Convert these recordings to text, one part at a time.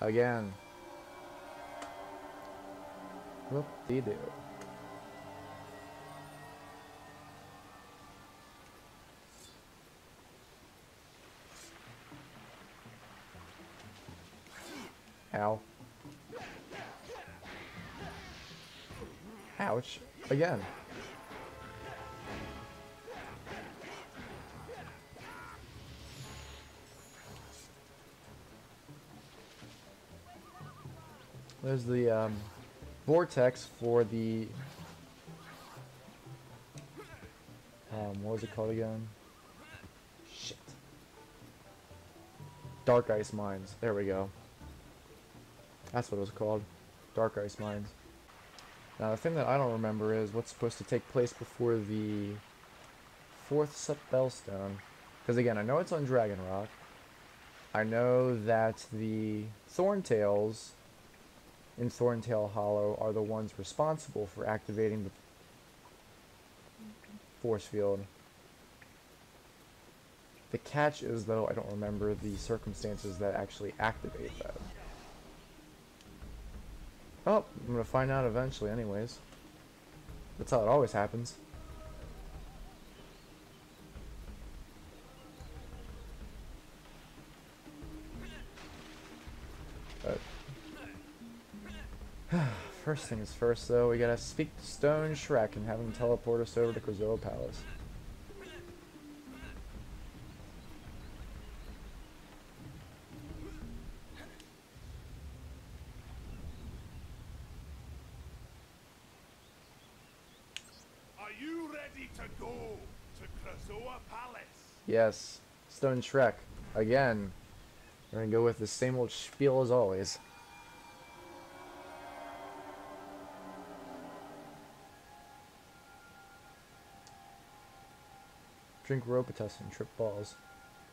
Again. Whoop-de-doo. Ow. Ouch. Again. There's the um, vortex for the... Um, what was it called again? Shit. Dark Ice Mines. There we go. That's what it was called. Dark Ice Mines. Now the thing that I don't remember is what's supposed to take place before the fourth set Bellstone. Because again, I know it's on Dragon Rock. I know that the Thorntails in Thorntail Hollow are the ones responsible for activating the force field. The catch is, though, I don't remember the circumstances that actually activate that. Oh, I'm gonna find out eventually anyways. That's how it always happens. First things first though, we gotta speak to Stone Shrek and have him teleport us over to Krazoa Palace. Are you ready to go to Krazoa Palace? Yes, Stone Shrek. Again. We're gonna go with the same old spiel as always. Drink Robitussin, trip balls.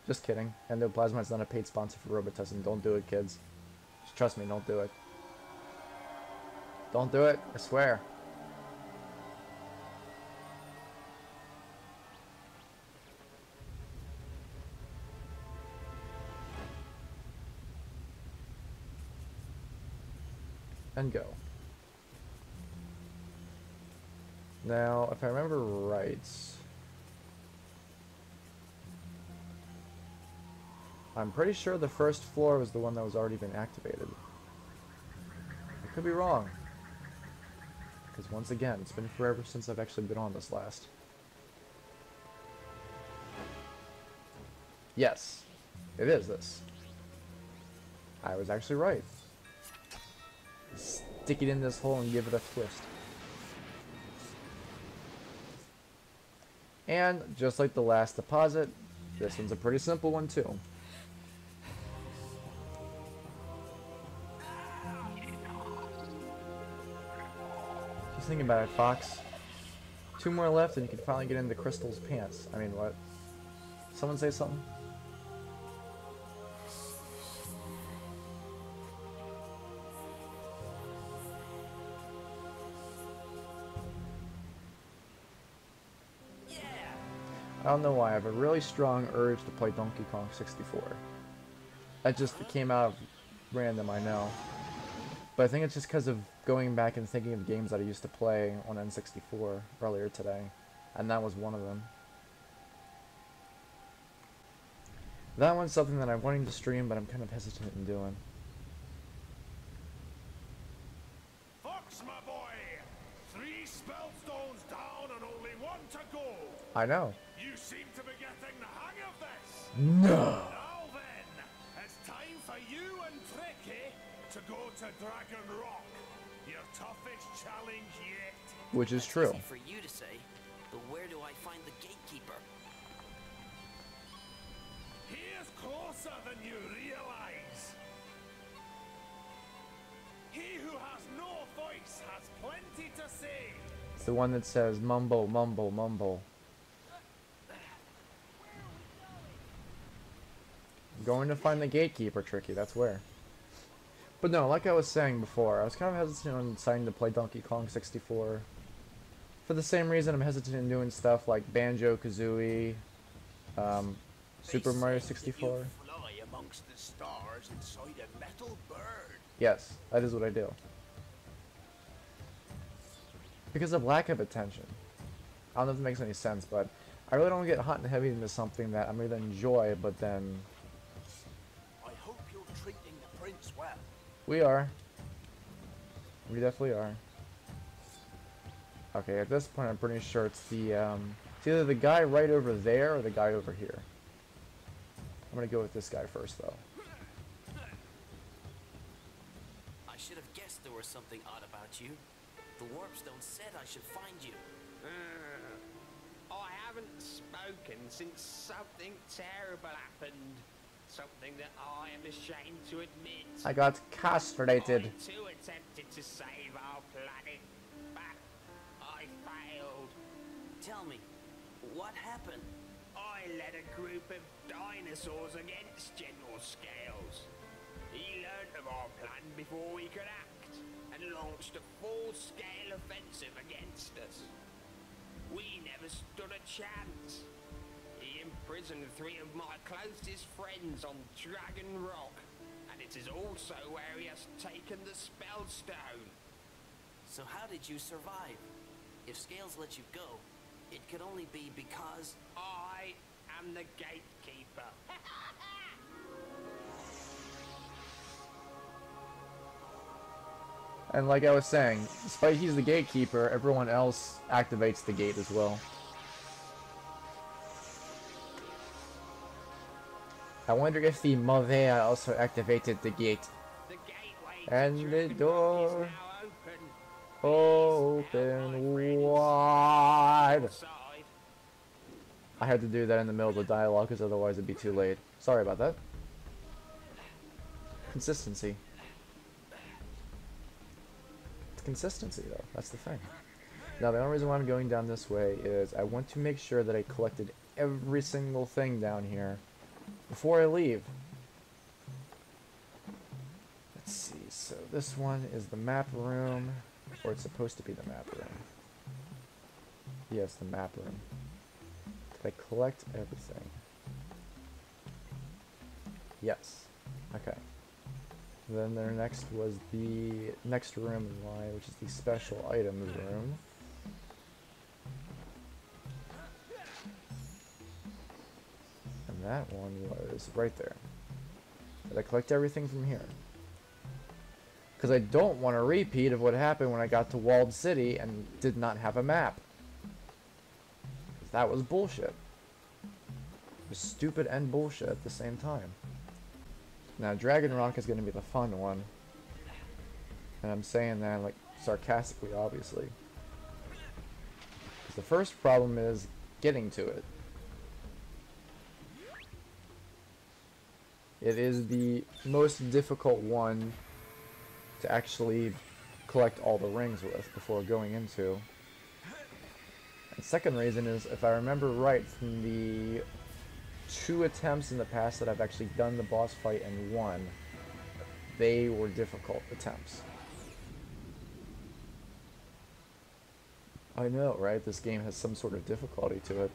Just kidding. EndoPlasmite is not a paid sponsor for Robitussin. Don't do it, kids. Just trust me, don't do it. Don't do it, I swear. and go. Now, if I remember right, I'm pretty sure the first floor was the one that was already been activated. I could be wrong. Because once again, it's been forever since I've actually been on this last. Yes, it is this. I was actually right stick it in this hole and give it a twist. And just like the last deposit, this one's a pretty simple one too. Just thinking about it, Fox. Two more left and you can finally get into Crystal's pants. I mean, what? Someone say something? I don't know why, I have a really strong urge to play Donkey Kong 64. That just came out of random, I know. But I think it's just because of going back and thinking of games that I used to play on N64 earlier today. And that was one of them. That one's something that I'm wanting to stream, but I'm kind of hesitant in doing. Fox, my boy! Three spellstones down and only one to go! I know. You seem to be getting the hang of this! No! To Dragon Rock. Your toughest challenge yet. Which is true. Easy for you to say, but where do I find the gatekeeper? He is closer than you realize. He who has no voice has plenty to say. It's the one that says mumble, mumble, mumble. Going to find the gatekeeper, Tricky, that's where. But no, like I was saying before, I was kind of hesitant on deciding to play Donkey Kong 64. For the same reason I'm hesitant in doing stuff like Banjo-Kazooie, um, Super Mario 64. Fly amongst the stars inside a metal bird. Yes, that is what I do. Because of lack of attention. I don't know if it makes any sense, but I really don't get hot and heavy into something that I'm going to enjoy, but then I hope you're treating the prince well. We are. We definitely are. Okay, at this point I'm pretty sure it's the, um, it's either the guy right over there or the guy over here. I'm going to go with this guy first, though. I should have guessed there was something odd about you. The Warpstone said I should find you. Uh, I haven't spoken since something terrible happened. Something that I am ashamed to admit. I got castrated. I too attempted to save our planet, but I failed. Tell me, what happened? I led a group of dinosaurs against General Scales. He learned of our plan before we could act and launched a full-scale offensive against us. We never stood a chance. He imprisoned three of my closest friends on Dragon Rock, and it is also where he has taken the Spellstone. So how did you survive? If Scales let you go, it could only be because... I am the gatekeeper. And like I was saying, despite he's the gatekeeper, everyone else activates the gate as well. I wonder if the Mauvais also activated the gate. The And the door. Open wide. I had to do that in the middle of the dialogue because otherwise it'd be too late. Sorry about that. Consistency. It's consistency though, that's the thing. Now the only reason why I'm going down this way is I want to make sure that I collected every single thing down here before I leave. Let's see, so this one is the map room, or it's supposed to be the map room. Yes, the map room. Did I collect everything? Yes. Okay. Then there next was the next room in line, which is the special items room. That one was right there. Did I collect everything from here? Because I don't want a repeat of what happened when I got to Walled City and did not have a map. that was bullshit. It was stupid and bullshit at the same time. Now, Dragon Rock is going to be the fun one. And I'm saying that, like, sarcastically, obviously. the first problem is getting to it. It is the most difficult one to actually collect all the rings with before going into. And second reason is, if I remember right from the two attempts in the past that I've actually done the boss fight and won, they were difficult attempts. I know, right? This game has some sort of difficulty to it.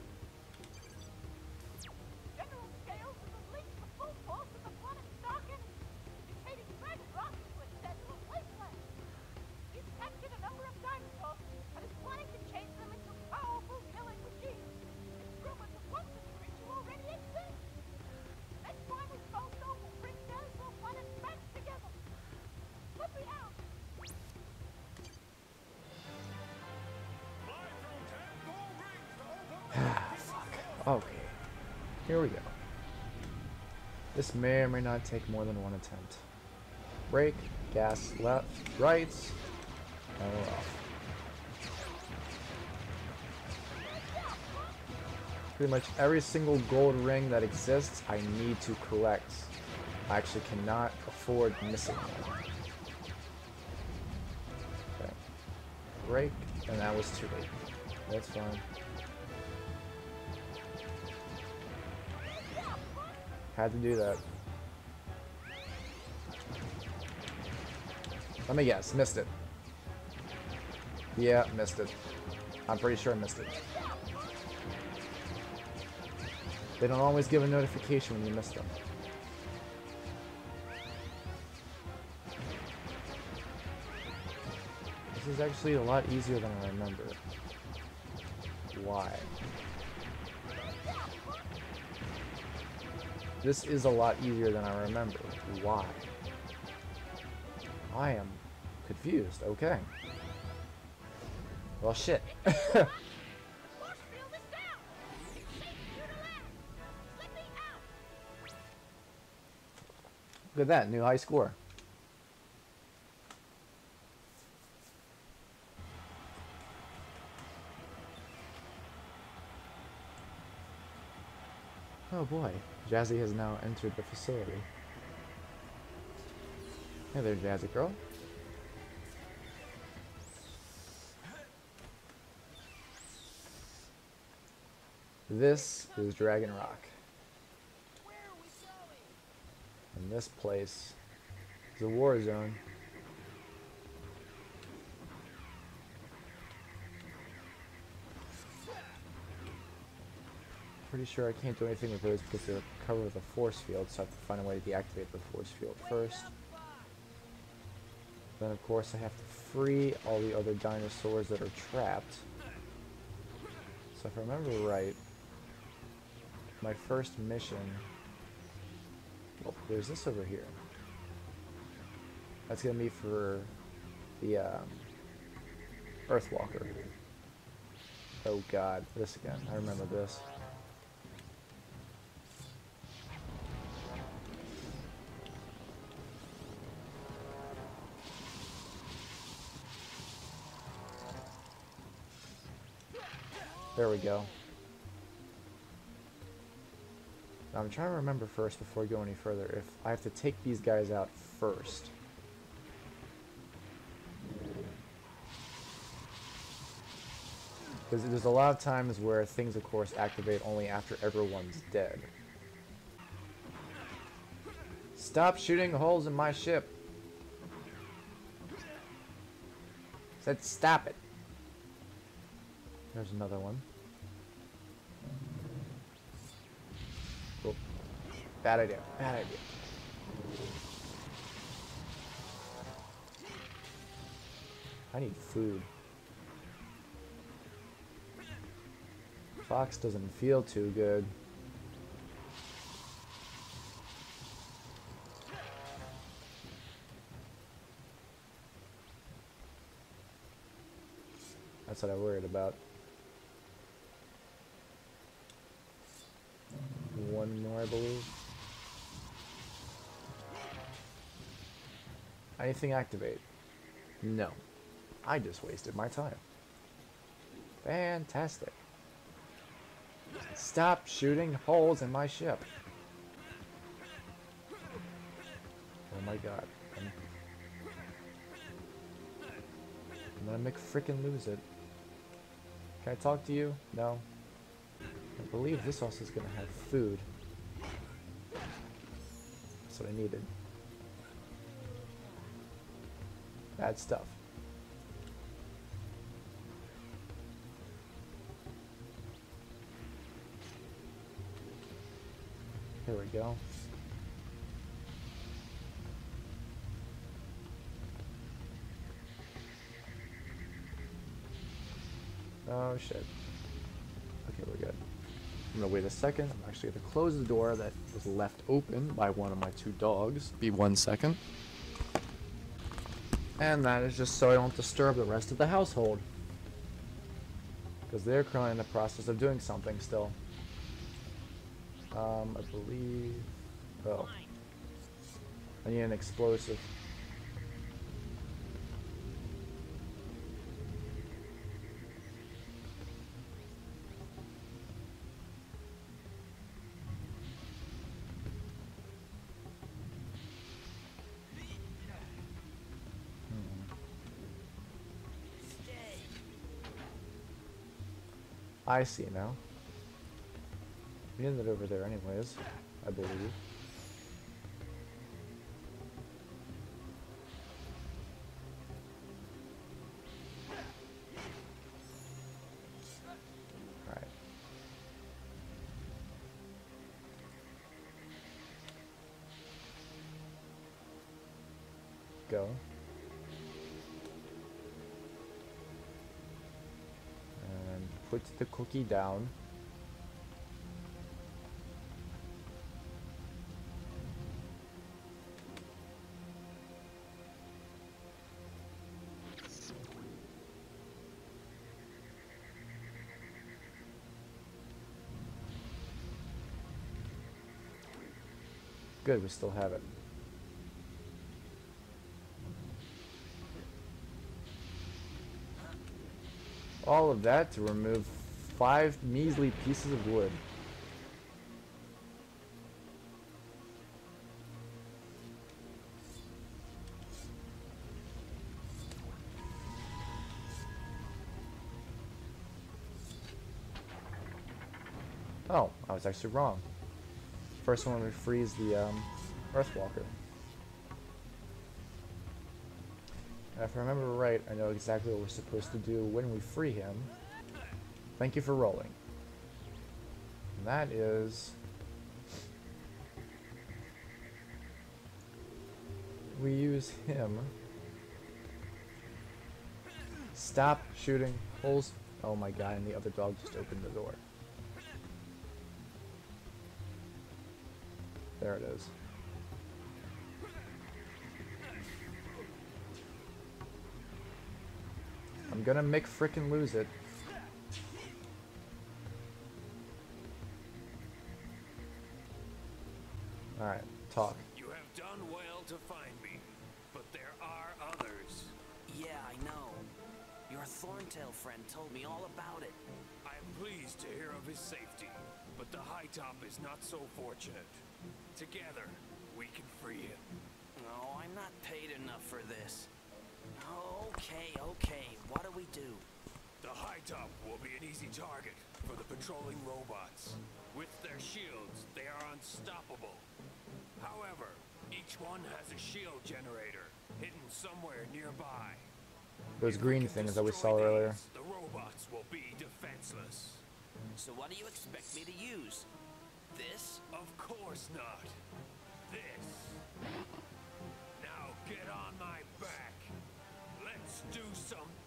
This may or may not take more than one attempt. Brake, gas, left, right, and we're off. Pretty much every single gold ring that exists, I need to collect. I actually cannot afford missing one. Okay. Brake, and that was too late. That's fine. Had to do that. Let me guess. Missed it. Yeah, missed it. I'm pretty sure I missed it. They don't always give a notification when you miss them. This is actually a lot easier than I remember. Why? This is a lot easier than I remember. Why? I am confused. Okay. Well, shit. Look at that, new high score. Oh boy, Jazzy has now entered the facility. Hey there, Jazzy girl. This is Dragon Rock. And this place is a war zone. Pretty sure I can't do anything with those because they're covered with a force field, so I have to find a way to deactivate the force field first. Then of course I have to free all the other dinosaurs that are trapped. So if I remember right, my first mission Oh, there's this over here. That's gonna be for the um, Earthwalker. Oh god, this again. I remember this. There we go. I'm trying to remember first before I go any further if I have to take these guys out first. Because there's a lot of times where things, of course, activate only after everyone's dead. Stop shooting holes in my ship. Said stop it. There's another one. Cool. Bad idea. Bad idea. I need food. Fox doesn't feel too good. That's what I worried about. One more, I believe. Anything activate? No. I just wasted my time. Fantastic. Stop shooting holes in my ship. Oh my god. I'm, I'm gonna make frickin' lose it. Can I talk to you? No. I believe this also is gonna have food. That's what I needed. Bad stuff. Here we go. Oh shit. I'm gonna wait a second. I'm actually gonna close the door that was left open by one of my two dogs. Be one second. And that is just so I don't disturb the rest of the household. Because they're currently in the process of doing something still. Um, I believe... Oh. I need an explosive. I see now. We ended over there anyways, I believe. Down. Good, we still have it. All of that to remove five measly pieces of wood. Oh, I was actually wrong. First one we freeze the um, Earthwalker. And if I remember right, I know exactly what we're supposed to do when we free him. Thank you for rolling. And that is... We use him. Stop shooting holes. Oh my god, and the other dog just opened the door. There it is. I'm gonna make frickin' lose it. The High will be an easy target for the patrolling robots. With their shields, they are unstoppable. However, each one has a shield generator hidden somewhere nearby. Those If green things that we destroy saw earlier. The robots will be defenseless. So what do you expect me to use? This? Of course not. This. Now get on my back. Let's do some damage.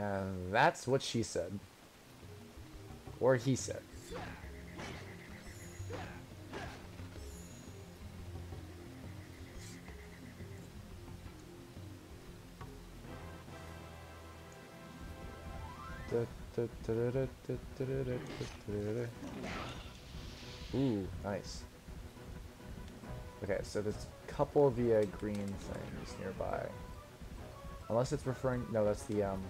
And that's what she said. Or he said. Ooh, nice. Okay, so there's a couple of the uh, green things nearby. Unless it's referring, no, that's the um,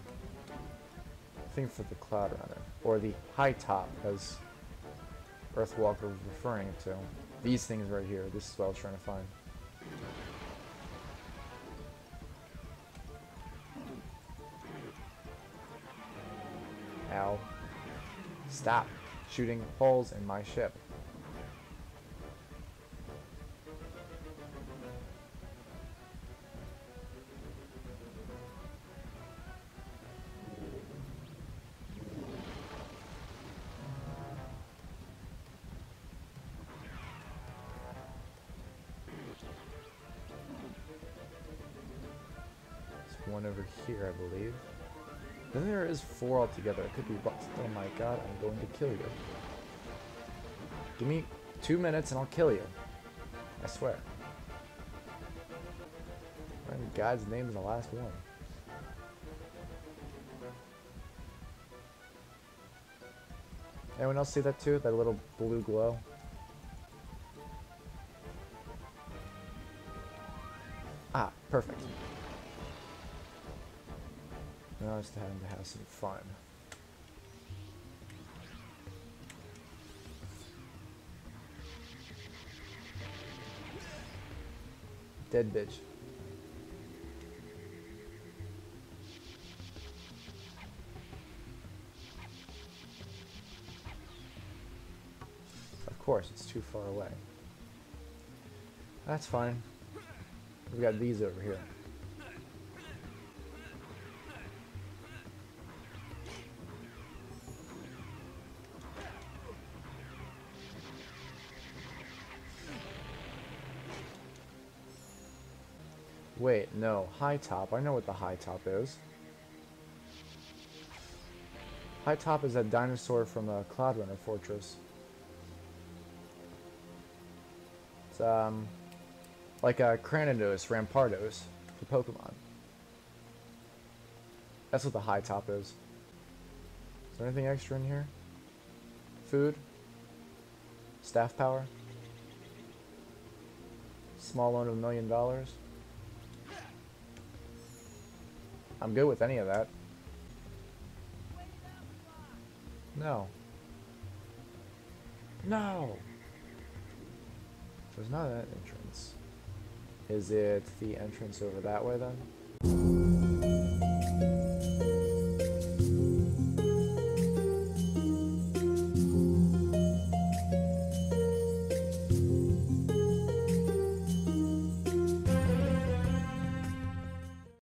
thing for the cloud runner, or the high top, as Earthwalker was referring to. These things right here. This is what I was trying to find. Ow. Stop shooting holes in my ship. Four altogether. It could be lost. Oh my god, I'm going to kill you. Give me two minutes and I'll kill you. I swear. What in God's name is the last one? Anyone else see that too? That little blue glow? Ah, perfect. Now it's time to have some fun. Dead bitch. Of course, it's too far away. That's fine. We got these over here. Wait, no. High top. I know what the high top is. High top is that dinosaur from a Cloud Runner Fortress. It's um like a Cranidos Rampardos for Pokemon. That's what the high top is. Is there anything extra in here? Food? Staff power? Small loan of a million dollars? I'm good with any of that. No. No! It's not that entrance. Is it the entrance over that way then?